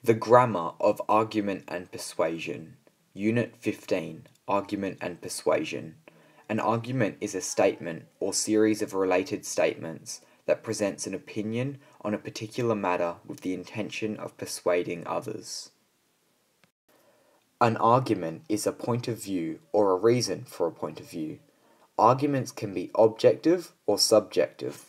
The Grammar of Argument and Persuasion, Unit 15 Argument and Persuasion. An argument is a statement or series of related statements that presents an opinion on a particular matter with the intention of persuading others. An argument is a point of view or a reason for a point of view. Arguments can be objective or subjective.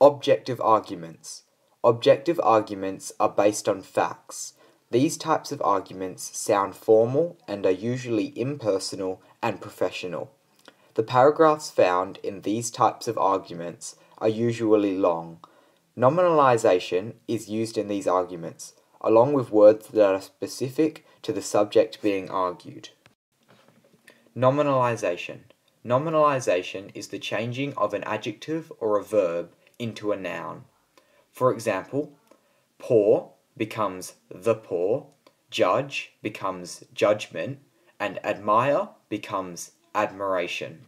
Objective arguments. Objective arguments are based on facts. These types of arguments sound formal and are usually impersonal and professional. The paragraphs found in these types of arguments are usually long. Nominalization is used in these arguments, along with words that are specific to the subject being argued. Nominalization. Nominalization is the changing of an adjective or a verb into a noun. For example, poor becomes the poor, judge becomes judgment, and admire becomes admiration.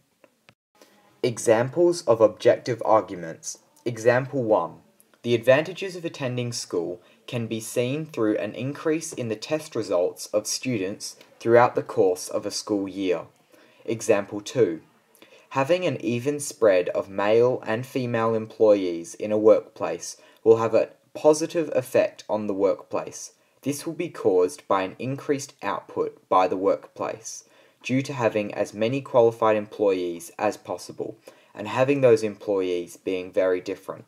Examples of objective arguments. Example 1. The advantages of attending school can be seen through an increase in the test results of students throughout the course of a school year. Example 2. Having an even spread of male and female employees in a workplace will have a positive effect on the workplace. This will be caused by an increased output by the workplace due to having as many qualified employees as possible and having those employees being very different.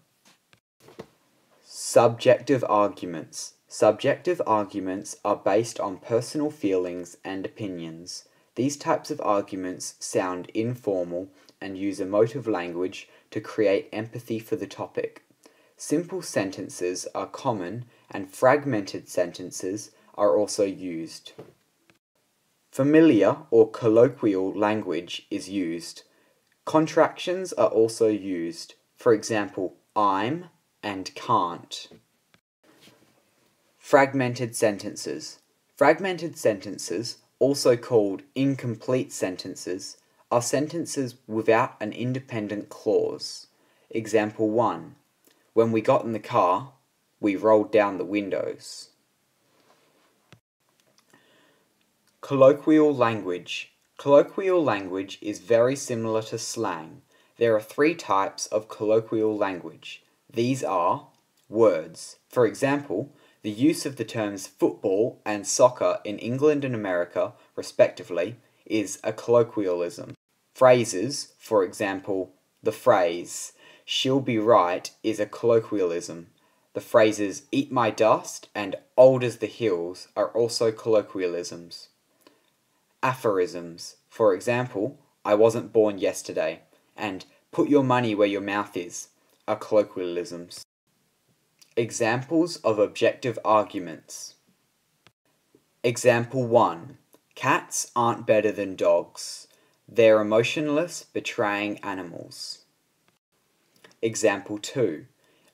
Subjective arguments. Subjective arguments are based on personal feelings and opinions. These types of arguments sound informal and use emotive language to create empathy for the topic. Simple sentences are common and fragmented sentences are also used. Familiar or colloquial language is used. Contractions are also used. For example, I'm and can't. Fragmented sentences. Fragmented sentences, also called incomplete sentences, are sentences without an independent clause. Example 1. When we got in the car, we rolled down the windows. Colloquial language. Colloquial language is very similar to slang. There are three types of colloquial language. These are words. For example, the use of the terms football and soccer in England and America, respectively, is a colloquialism. Phrases, for example, the phrase, she'll be right, is a colloquialism. The phrases eat my dust and old as the hills are also colloquialisms. Aphorisms, for example, I wasn't born yesterday, and put your money where your mouth is, are colloquialisms. Examples of objective arguments. Example 1. Cats aren't better than dogs. They're emotionless, betraying animals. Example 2.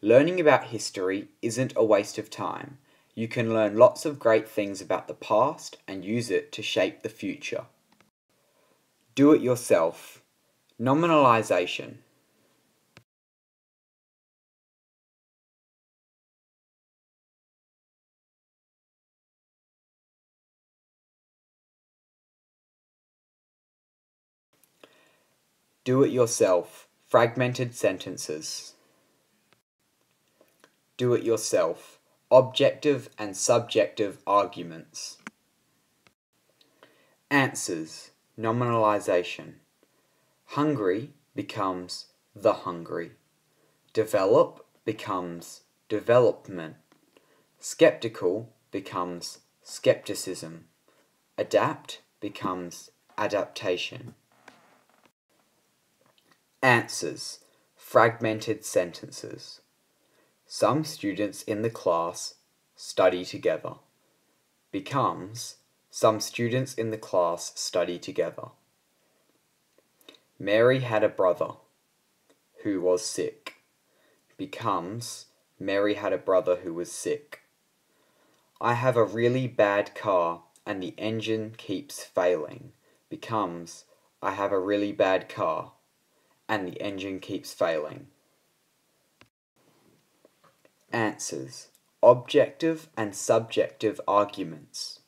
Learning about history isn't a waste of time. You can learn lots of great things about the past and use it to shape the future. Do it yourself. Nominalization. Do it yourself. Fragmented sentences. Do it yourself. Objective and subjective arguments. Answers. Nominalization. Hungry becomes the hungry. Develop becomes development. Skeptical becomes skepticism. Adapt becomes adaptation. Answers. Fragmented sentences. Some students in the class study together. Becomes. Some students in the class study together. Mary had a brother who was sick. Becomes. Mary had a brother who was sick. I have a really bad car and the engine keeps failing. Becomes. I have a really bad car and the engine keeps failing. Answers. Objective and subjective arguments.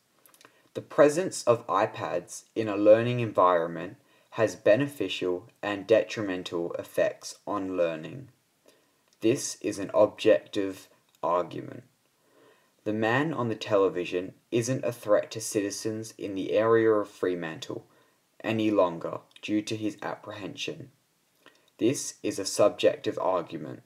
The presence of iPads in a learning environment has beneficial and detrimental effects on learning. This is an objective argument. The man on the television isn't a threat to citizens in the area of Fremantle any longer due to his apprehension. This is a subjective argument.